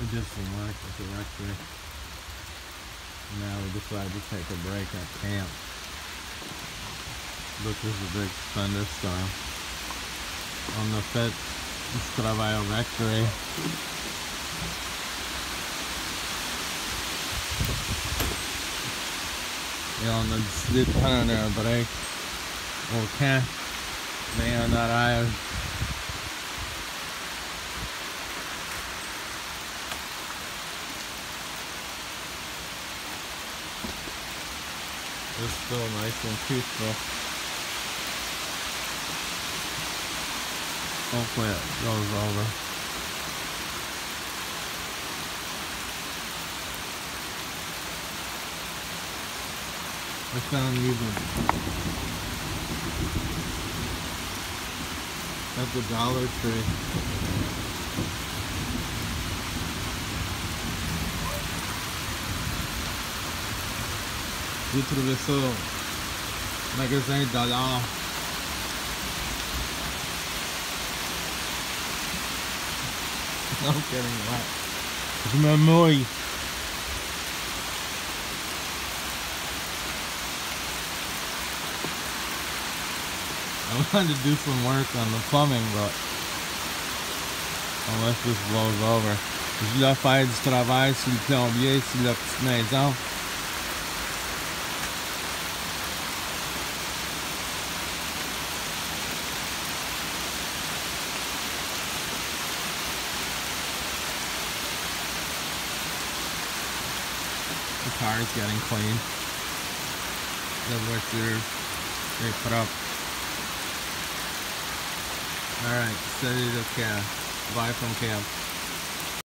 We did some work with the rectory. Now we decided to take a break at camp. This is a big thunderstorm. On the fifth Stravajo rectory. I on the panel break. Okay. Man, that I It's still nice and peaceful. Hopefully it goes over. I found even at the Dollar Tree. Atravessou magasin dollar I'm kidding what? Je me mouille I wanted to do some work on the plumbing but unless this blows over. Je dois faire du travail sur le plombier sur la petite maison The car is getting clean. The Richard they put up. Alright, steady to camp. Bye from camp.